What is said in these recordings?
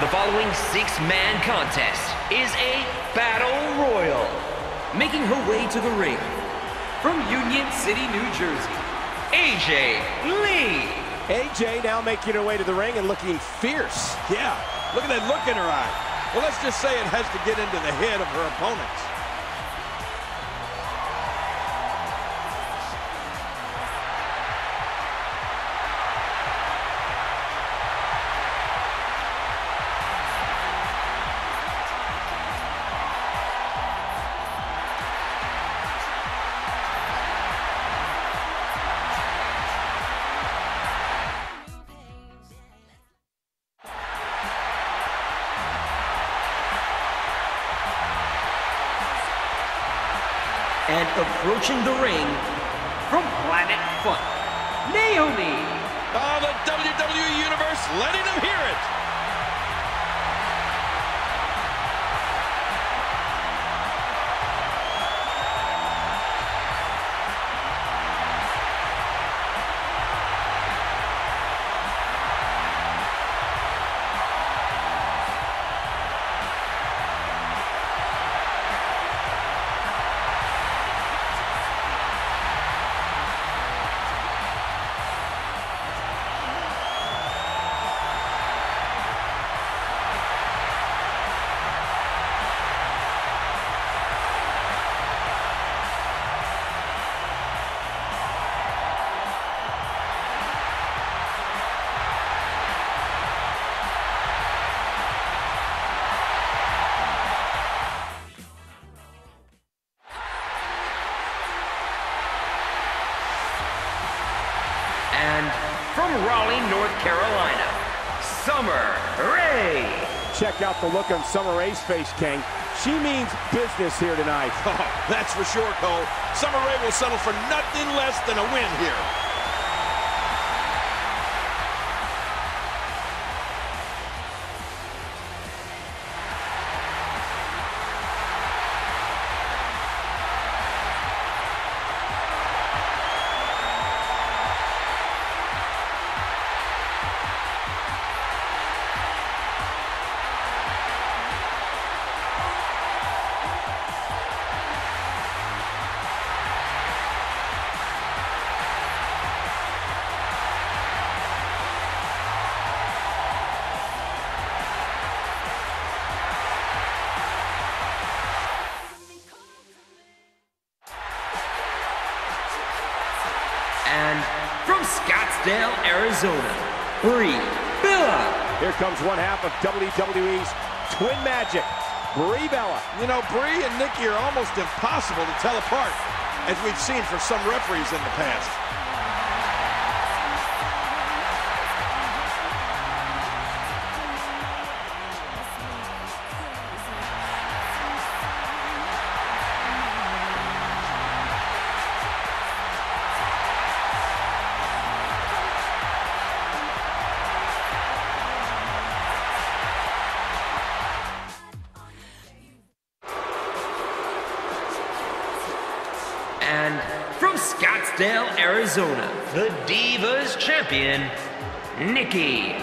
The following six-man contest is a battle royal. Making her way to the ring from Union City, New Jersey, AJ Lee. AJ now making her way to the ring and looking fierce. Yeah, look at that look in her eye. Well, let's just say it has to get into the head of her opponents. And approaching the ring from Planet Fun, Naomi. Oh, the WWE Universe letting them hear it. Check out the look on Summer Rae's face, King. She means business here tonight. Oh, that's for sure, Cole. Summer Rae will settle for nothing less than a win here. Scottsdale, Arizona, Brie Bella. Here comes one half of WWE's Twin Magic, Brie Bella. You know, Brie and Nikki are almost impossible to tell apart, as we've seen for some referees in the past. Scottsdale, Arizona, the Divas Champion, Nikki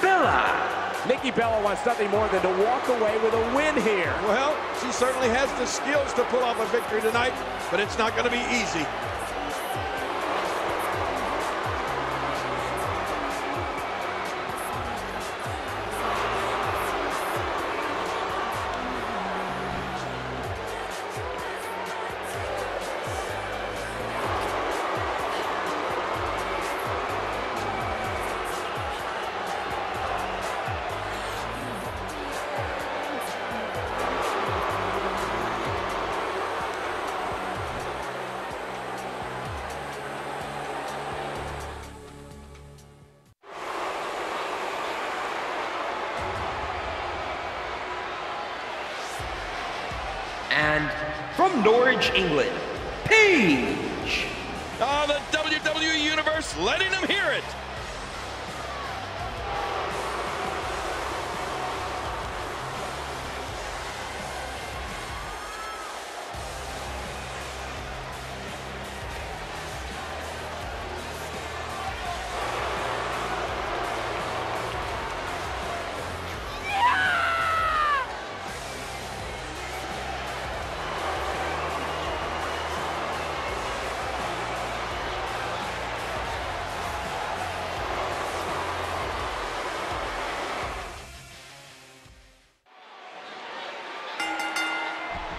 Bella. Nikki Bella wants nothing more than to walk away with a win here. Well, she certainly has the skills to pull off a victory tonight, but it's not going to be easy. England, Paige. Oh, ah, the WWE Universe letting them hear it.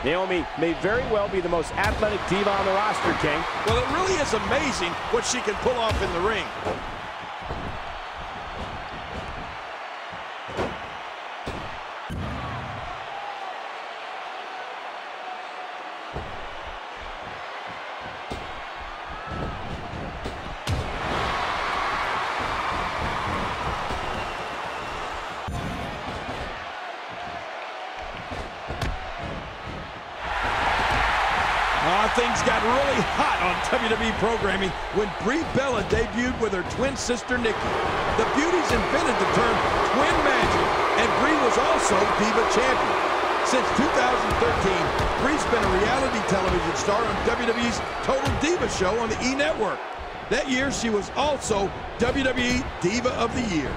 Naomi may very well be the most athletic diva on the roster, King. Well, it really is amazing what she can pull off in the ring. Things got really hot on WWE programming when Brie Bella debuted with her twin sister Nikki. The beauties invented the term twin magic, and Brie was also Diva Champion. Since 2013, Brie's been a reality television star on WWE's Total Diva show on the E! Network. That year, she was also WWE Diva of the Year.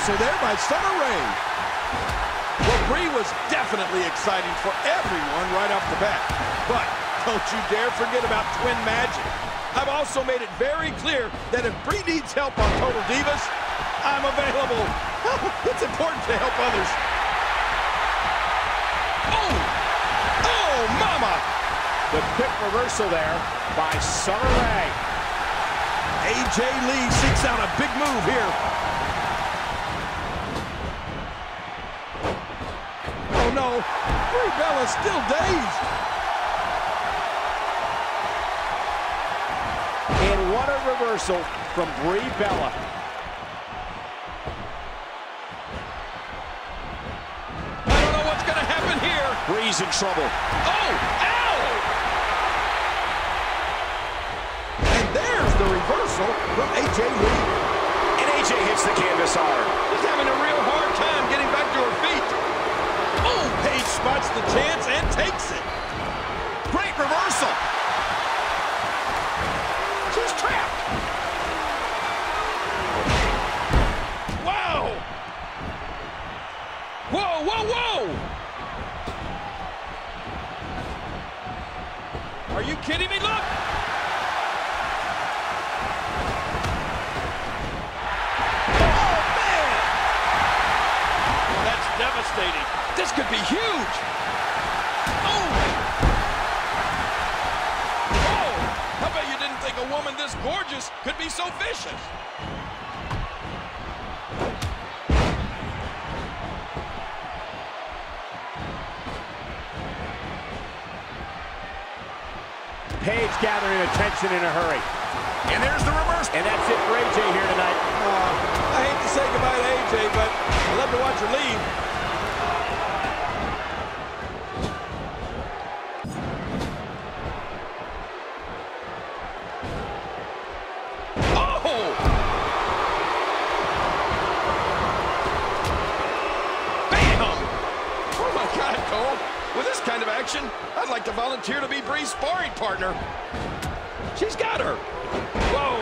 Reversal there by Summer Rae. Well, Brie was definitely exciting for everyone right off the bat. But don't you dare forget about Twin Magic. I've also made it very clear that if Brie needs help on Total Divas, I'm available. it's important to help others. Oh! Oh, mama! The quick reversal there by Summer Rae. AJ Lee seeks out a big move here. Oh no, Brie Bella's still dazed. And what a reversal from Brie Bella. I don't know what's gonna happen here. Brie's in trouble. Oh, ow! And there's the reversal from AJ Lee. And AJ hits the canvas hard. She's having a real hard time getting back to spots the chance and takes it. Great reversal. She's trapped. Wow! Whoa, whoa, whoa! Are you kidding me? Look! This could be huge. Oh! Oh! I bet you didn't think a woman this gorgeous could be so vicious. Paige gathering attention in a hurry. And there's the reverse. And that's it for AJ here tonight. Uh, I hate to say goodbye to AJ, but I love to watch her leave. With this kind of action, I'd like to volunteer to be Brie's sparring partner. She's got her. Whoa!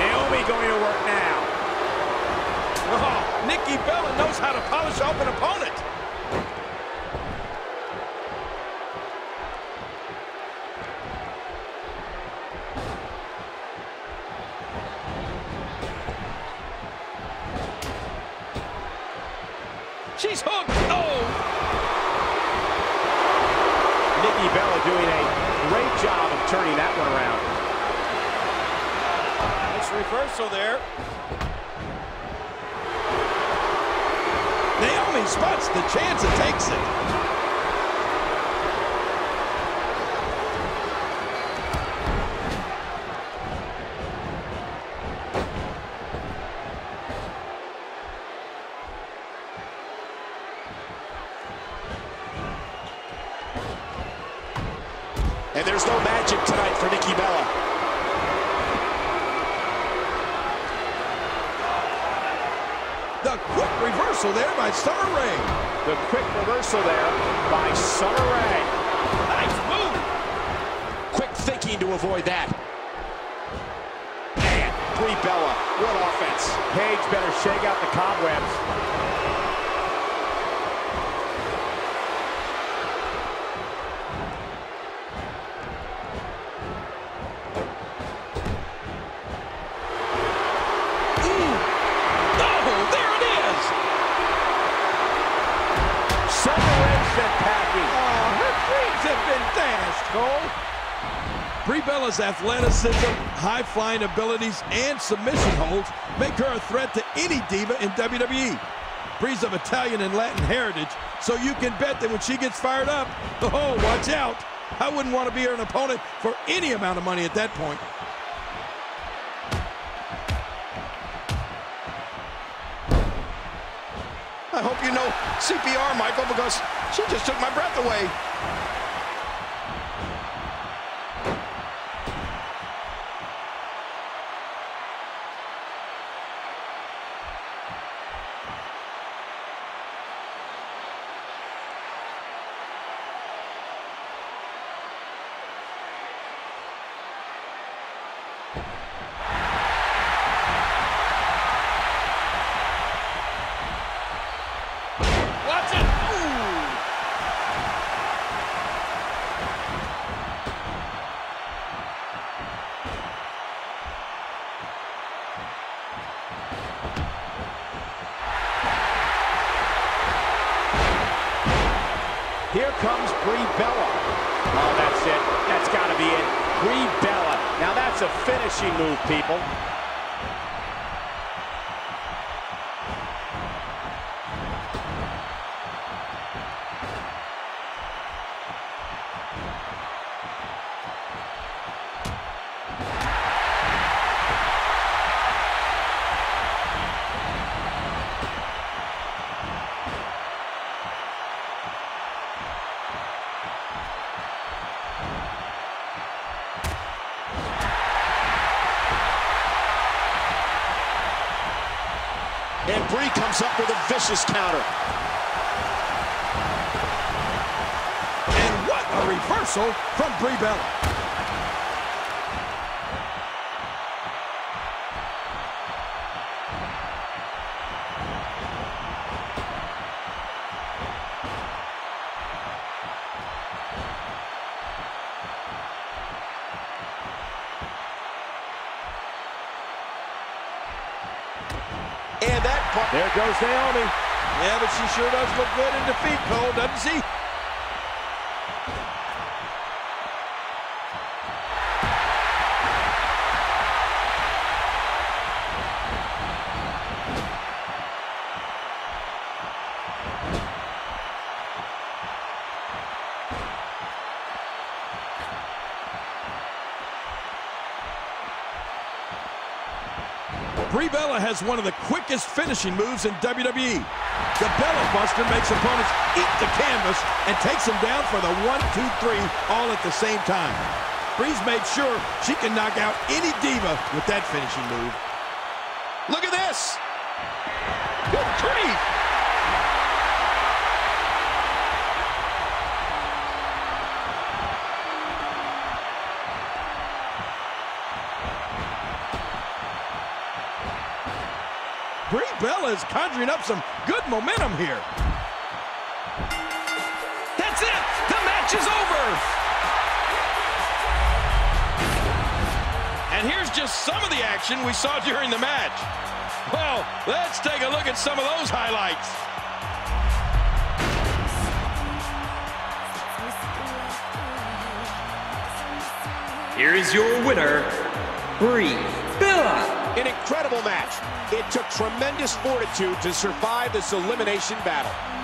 Naomi going to work now. Oh, Nikki Bella knows how to polish off an opponent. She's hooked. Oh! Nikki Bella doing a great job of turning that one around. Nice reversal there. Naomi spots the chance and takes it. And there's no magic tonight for Nikki Bella. The quick reversal there by Summer Rae. The quick reversal there by Summer Rae. Nice move. Quick thinking to avoid that. Man, Brie Bella, what offense. Paige better shake out the cobwebs. Brie Bella's athleticism, high-flying abilities, and submission holds make her a threat to any diva in WWE. Brie's of Italian and Latin heritage, so you can bet that when she gets fired up, oh, watch out. I wouldn't want to be her opponent for any amount of money at that point. I hope you know CPR, Michael, because she just took my breath away. Here comes Brie Bella. Oh, that's it. That's got to be it. Brie Bella. Now that's finishing move, people. And Brie comes up with a vicious counter. And what a reversal from Brie Bella. And that part. There goes Naomi. Yeah, but she sure does look good in defeat, Cole, doesn't she? Brie Bella has one of the quickest finishing moves in WWE. The Bella Buster makes opponents eat the canvas and takes them down for the one, two, three, all at the same time. Brie's made sure she can knock out any diva with that finishing move. Brie Bella is conjuring up some good momentum here. That's it! The match is over! And here's just some of the action we saw during the match. Well, let's take a look at some of those highlights. Here is your winner, Brie Bella. An incredible match. It took tremendous fortitude to survive this elimination battle.